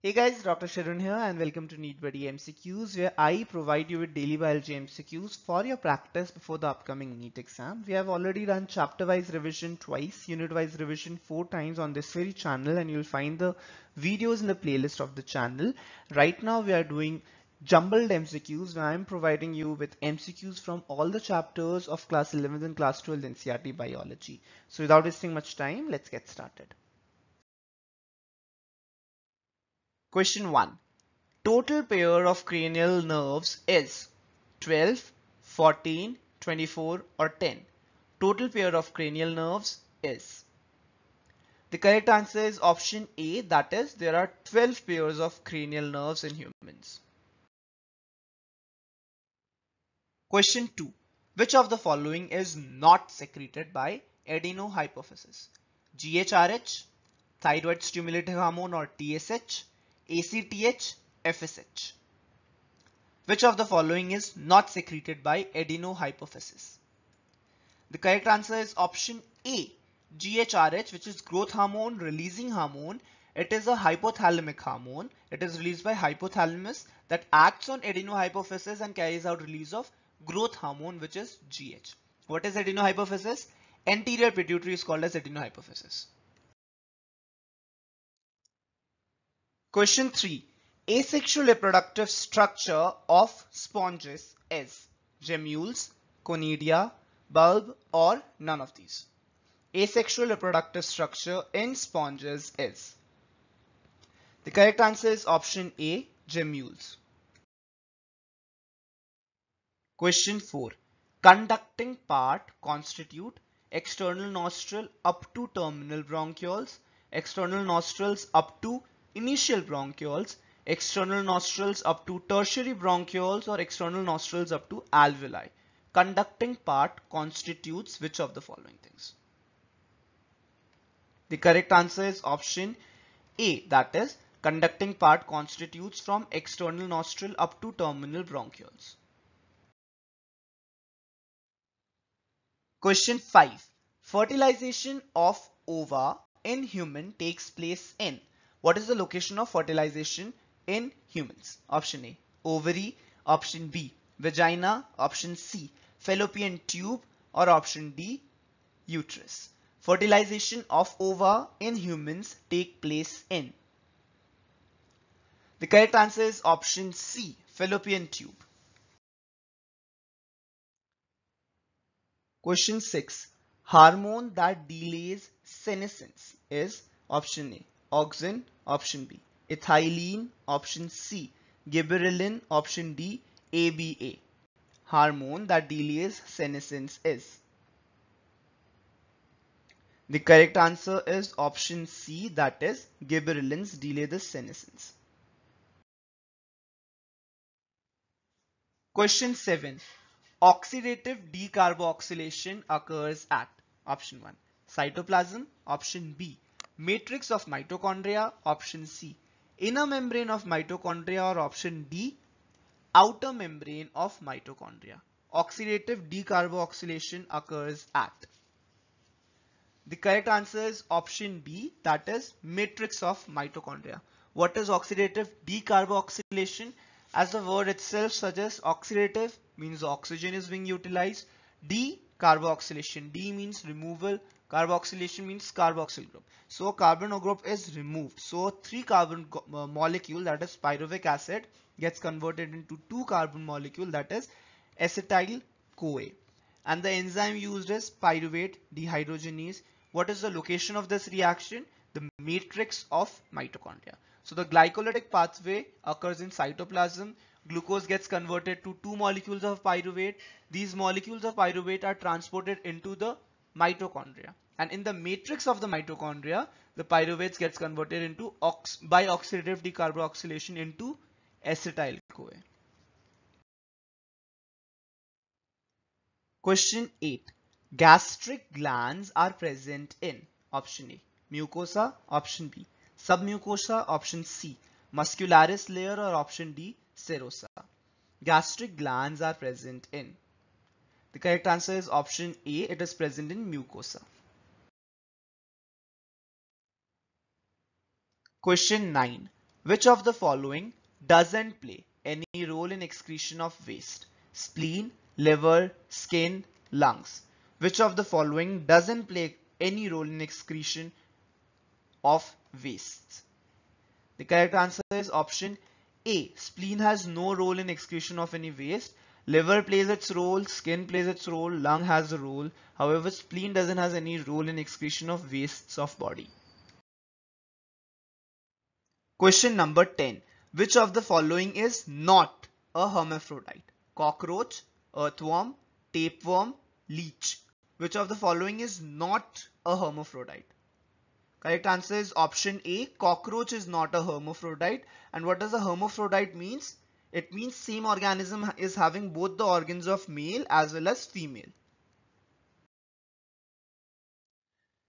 Hey guys, Dr. Sharun here and welcome to NEET Buddy MCQs where I provide you with daily biology MCQs for your practice before the upcoming NEET exam. We have already done chapter wise revision twice, unit wise revision four times on this very channel and you'll find the videos in the playlist of the channel. Right now we are doing jumbled MCQs where I'm providing you with MCQs from all the chapters of class 11 and class 12 NCERT biology. So without wasting much time, let's get started. Question 1. Total pair of cranial nerves is 12, 14, 24 or 10. Total pair of cranial nerves is. The correct answer is option A that is there are 12 pairs of cranial nerves in humans. Question 2. Which of the following is not secreted by adenohypophysis? GHRH, thyroid stimulating hormone or TSH, ACTH, FSH. Which of the following is not secreted by adenohypophysis? The correct answer is option A, GHRH, which is growth hormone releasing hormone. It is a hypothalamic hormone. It is released by hypothalamus that acts on adenohypophysis and carries out release of growth hormone, which is GH. What is adenohypophysis? Anterior pituitary is called as adenohypophysis. Question 3. Asexual reproductive structure of sponges is gemmules, conidia, bulb or none of these. Asexual reproductive structure in sponges is. The correct answer is option A, gemmules. Question 4. Conducting part constitute external nostril up to terminal bronchioles, external nostrils up to initial bronchioles, external nostrils up to tertiary bronchioles or external nostrils up to alveoli. Conducting part constitutes which of the following things? The correct answer is option A that is conducting part constitutes from external nostril up to terminal bronchioles. Question 5. Fertilization of ova in human takes place in what is the location of fertilization in humans? Option A, ovary. Option B, vagina. Option C, fallopian tube. Or option D, uterus. Fertilization of ova in humans take place in. The correct answer is option C, fallopian tube. Question 6. Hormone that delays senescence is option A auxin option B. Ethylene option C. Gibberellin option D. ABA hormone that delays senescence is. The correct answer is option C that is gibberellins delay the senescence. Question 7 oxidative decarboxylation occurs at option 1 cytoplasm option B matrix of mitochondria option C. Inner membrane of mitochondria or option D. Outer membrane of mitochondria. Oxidative decarboxylation occurs at. The correct answer is option B that is matrix of mitochondria. What is oxidative decarboxylation? As the word itself suggests oxidative means oxygen is being utilized decarboxylation D means removal carboxylation means carboxyl group. So carbon group is removed. So three carbon uh, molecule that is pyruvic acid gets converted into two carbon molecule that is acetyl CoA. And the enzyme used is pyruvate dehydrogenase. What is the location of this reaction? The matrix of mitochondria. So the glycolytic pathway occurs in cytoplasm glucose gets converted to two molecules of pyruvate these molecules of pyruvate are transported into the mitochondria and in the matrix of the mitochondria the pyruvates gets converted into ox by oxidative decarboxylation into acetyl CoA. Question 8. Gastric glands are present in option A. Mucosa, option B. Submucosa, option C. Muscularis layer or option D. Serosa. Gastric glands are present in the correct answer is option A. It is present in mucosa. Question 9. Which of the following doesn't play any role in excretion of waste? Spleen, liver, skin, lungs. Which of the following doesn't play any role in excretion of waste? The correct answer is option A. Spleen has no role in excretion of any waste. Liver plays its role, skin plays its role, lung has a role. However, spleen doesn't have any role in excretion of wastes of body. Question number 10. Which of the following is not a hermaphrodite? Cockroach, earthworm, tapeworm, leech. Which of the following is not a hermaphrodite? Correct answer is option A. Cockroach is not a hermaphrodite. And what does a hermaphrodite means? It means same organism is having both the organs of male as well as female.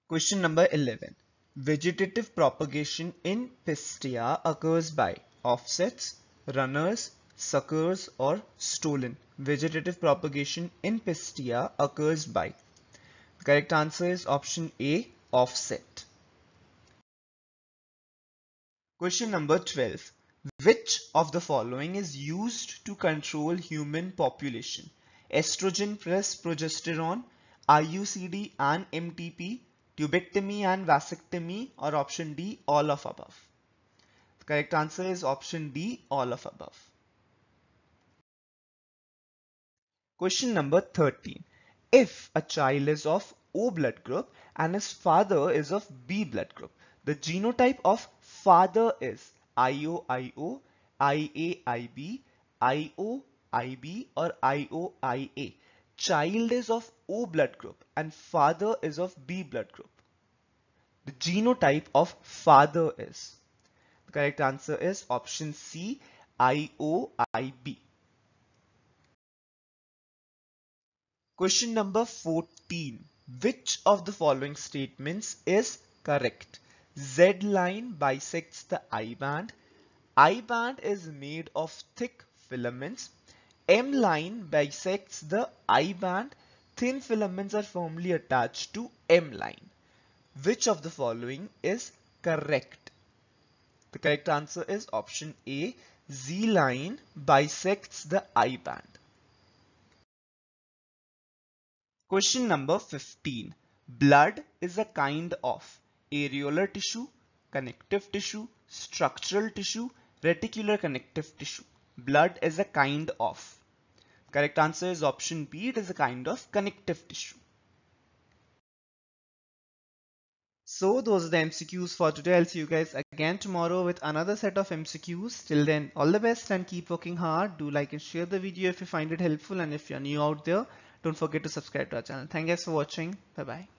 Question number 11. Vegetative propagation in Pistia occurs by offsets, runners, suckers or stolon. Vegetative propagation in Pistia occurs by. Correct answer is option A, offset. Question number 12. Which of the following is used to control human population? Estrogen plus progesterone, IUCD and MTP, tubectomy and vasectomy or option D, all of above? The correct answer is option D, all of above. Question number 13. If a child is of O blood group and his father is of B blood group, the genotype of father is IOIO, IAIB, IOIB or IOIA. Child is of O blood group and father is of B blood group. The genotype of father is. The correct answer is option C, IOIB. Question number 14. Which of the following statements is correct? Z line bisects the I band. I band is made of thick filaments. M line bisects the I band. Thin filaments are firmly attached to M line. Which of the following is correct? The correct answer is option A. Z line bisects the I band. Question number 15. Blood is a kind of areolar tissue, connective tissue, structural tissue, reticular connective tissue. Blood is a kind of. Correct answer is option B. It is a kind of connective tissue. So those are the MCQs for today. I'll see you guys again tomorrow with another set of MCQs. Till then, all the best and keep working hard. Do like and share the video if you find it helpful and if you're new out there, don't forget to subscribe to our channel. Thank you guys for watching. Bye bye.